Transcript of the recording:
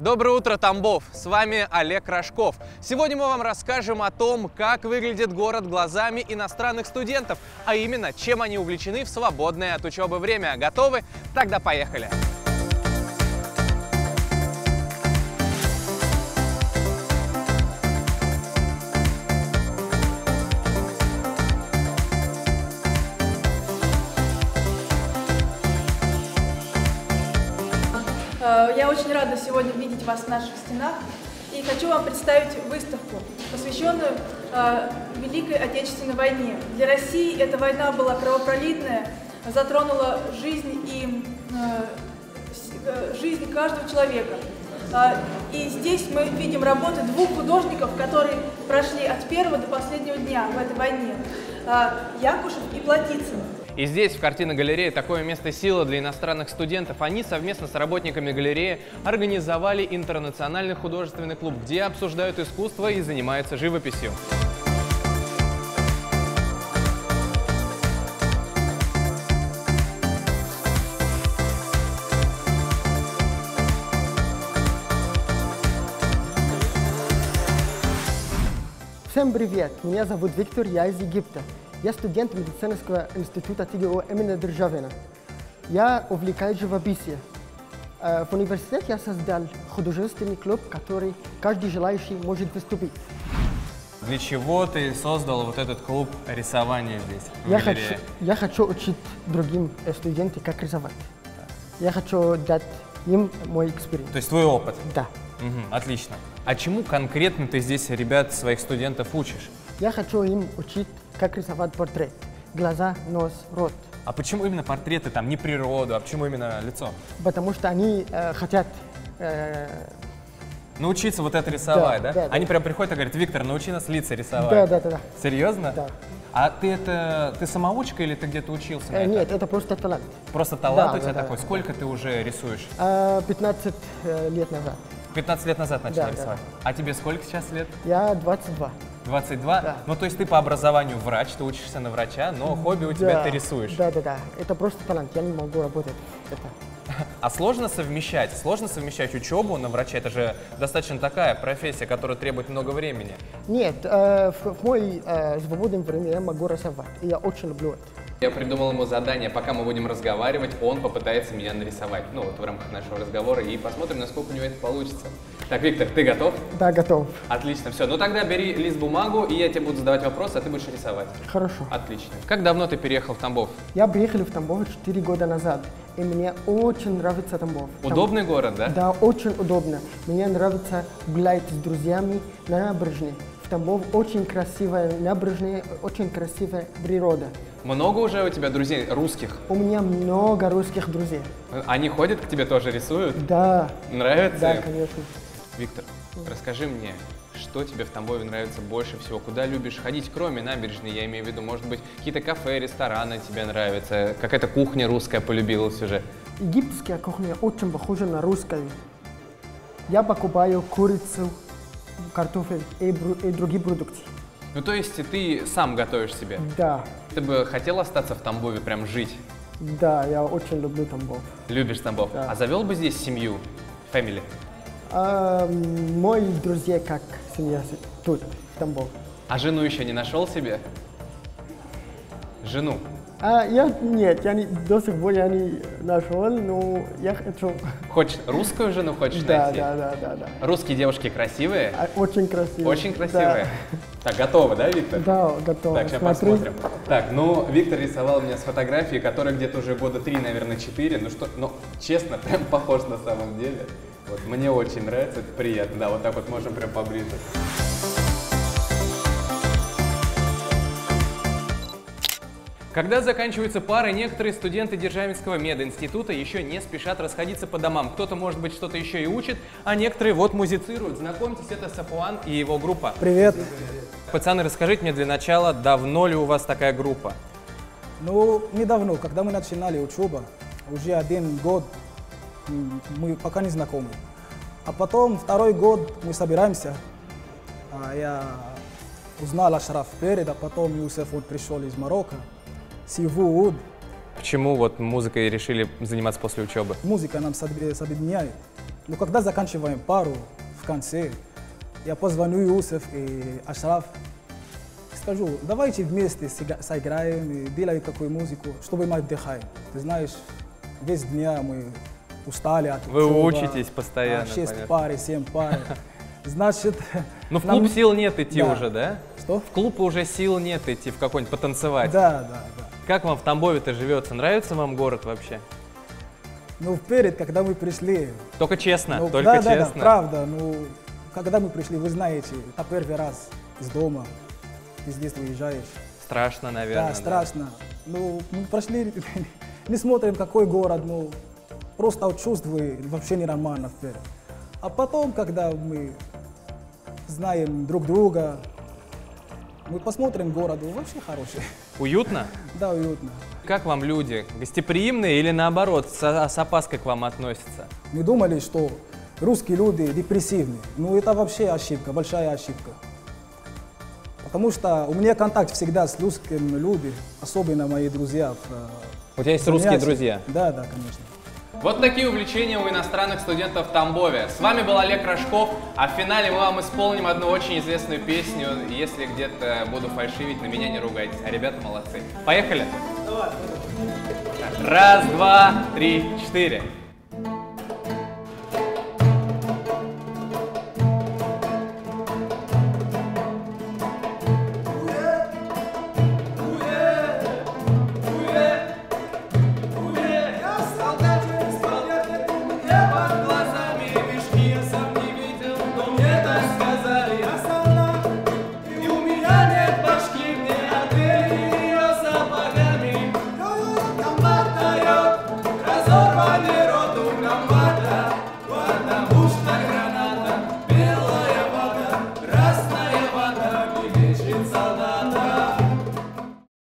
Доброе утро, Тамбов! С вами Олег Рожков. Сегодня мы вам расскажем о том, как выглядит город глазами иностранных студентов, а именно, чем они увлечены в свободное от учебы время. Готовы? Тогда поехали! Э, Я очень рада сегодня видеть вас в наших стенах и хочу вам представить выставку, посвященную э, Великой Отечественной войне. Для России эта война была кровопролитная, затронула жизнь и э, э, жизнь каждого человека. И здесь мы видим работы двух художников, которые прошли от первого до последнего дня в этой войне. Якушев и Платицын. И здесь, в картинной галерее, такое место силы для иностранных студентов. Они совместно с работниками галереи организовали интернациональный художественный клуб, где обсуждают искусство и занимаются живописью. Всем привет! Меня зовут Виктор, я из Египта. Я студент медицинского института ТГО имени Державина. Я увлекаюсь живописью. Э, В университете я создал художественный клуб, который каждый желающий может выступить. Для чего ты создал вот этот клуб рисования здесь? Я галерее? хочу, я хочу учить другим э, студентам, как рисовать. Я хочу дать им мой эксперимент. То есть твой опыт? Да. Мгм, отлично. А чему конкретно ты здесь ребят, своих студентов учишь? Я хочу им учить, как рисовать портрет. Глаза, нос, рот. А почему именно портреты, там, не природу, а почему именно лицо? Потому что они э, хотят э, Научиться вот это рисовать, да? Да, да, Они да. прям приходят и говорят, Виктор, научи нас лица рисовать. Да, да, да, да. Серьезно? Да. А ты это, ты самоучка или ты где-то учился на Э, это? Нет, это просто талант. Просто талант Да, у тебя да, да, такой? да. Сколько ты уже рисуешь? А, 15 э, лет назад. 15 лет назад начал Да, да. рисовать. А тебе сколько сейчас лет? Я 22. 22? Да. Ну, то есть ты по образованию врач, ты учишься на врача, но хобби у тебя Да. ты рисуешь. Да, да, да. Это просто талант. Я не могу работать. Это. А сложно совмещать? Сложно совмещать учебу на врача? Это же достаточно такая профессия, которая требует много времени. Нет, э, в, в мой э, свободное время я могу рисовать. И я очень люблю это. Я придумал ему задание, пока мы будем разговаривать, он попытается меня нарисовать. Ну, вот в рамках нашего разговора, и посмотрим, насколько у него это получится. Так, Виктор, ты готов? Да, готов. Отлично, все. Ну тогда бери лист бумагу, и я тебе буду задавать вопросы, а ты будешь рисовать. Хорошо. Отлично. Как давно ты переехал в Тамбов? Я приехал в Тамбов 4 года назад. И мне очень нравится Тамбов. Там- Удобный город, да? Да, очень удобно. Мне нравится гулять с друзьями на набережной. Тамбов очень красивая набережная, очень красивая природа. Много уже у тебя друзей русских? У меня много русских друзей. Они ходят к тебе тоже рисуют? Да, Нравится? да, им? конечно. Виктор, расскажи мне, что тебе в Тамбове нравится больше всего? Куда любишь ходить, кроме набережной? Я имею в виду, может быть, какие-то кафе, рестораны тебе нравятся? Какая-то кухня русская полюбилась уже? Египетская кухня очень похожа на русскую. Я покупаю курицу, картофель и, и другие продукты. Ну, то есть ты сам готовишь себе? Да, Ты бы хотел остаться в Тамбове, прям жить? да, я очень люблю Тамбов. Любишь Тамбов? Да. А завел бы здесь семью? Family? А, мои друзья как семья тут, в Тамбов. А жену еще не нашел себе? Жену? А я нет, я не, до сих пор я не нашел, но я хочу. Хочешь русскую жену хочешь Да, найти? да, да, да, да. Русские девушки красивые? А, Очень красиво. Очень красивые? Так, готовы, да, Виктор? Да, да готово. Так, сейчас Смотри. посмотрим. Так, ну, Виктор рисовал меня с фотографии, которая где-то уже года три, наверное, четыре. Ну что, ну, честно, прям похож на самом деле. Вот, мне очень нравится, это приятно. Да, вот так вот можем прям поближе. Когда заканчиваются пары, некоторые студенты Державинского мединститута еще не спешат расходиться по домам. Кто-то, может быть, что-то еще и учит, а некоторые вот музицируют. Знакомьтесь, это Сафуан и его группа. Привет. Пацаны, расскажите мне для начала, давно ли у вас такая группа? Ну, недавно, когда мы начинали учебу, уже один год мы пока не знакомы. А потом второй год мы собираемся. А я узнал Ашраф перед, а потом Юсеф он пришел из Марокко. Сивуд. Почему вот музыкой решили заниматься после учебы? Музыка нам объединяет. Но когда заканчиваем пару в конце, я позвоню Юсеф и Ашраф, скажу, давайте вместе сыгра- сыграем и делаем какую музыку, чтобы мы отдыхаем. Ты знаешь, весь дня мы устали от Вы учебы. учитесь постоянно, А, Шесть понятно. пар, семь пар. Значит, Ну, в нам- клуб сил нет идти Да. уже, да? Что? В клуб уже сил нет идти в какой-нибудь потанцевать. Да, да, да. Как вам в Тамбове-то живется? Нравится вам город вообще? Ну, вперед, когда мы пришли, Только честно, ну, только да, да, да, честно. правда, ну, когда мы пришли, вы знаете, это первый раз из дома, ты здесь уезжаешь. Страшно, наверное. да, страшно. Ну, мы прошли, не смотрим, какой город, ну, просто от чувств вы вообще ненормально вперед. А потом, когда мы знаем друг друга, мы посмотрим город, он вообще хороший. Уютно? Да, уютно. Как вам люди? Гостеприимные или наоборот, с, с опаской к вам относятся? Мы думали, что русские люди депрессивные. Ну, это вообще ошибка, большая ошибка. Потому что у меня контакт всегда с русскими людьми, особенно мои друзья. в, э, У тебя есть русские друзья? Да, да, конечно. Вот такие увлечения у иностранных студентов в Тамбове. С вами был Олег Рожков, а в финале мы вам исполним одну очень известную песню. Если где-то буду фальшивить, на меня не ругайтесь. А ребята молодцы. Поехали? Раз, два, три, четыре.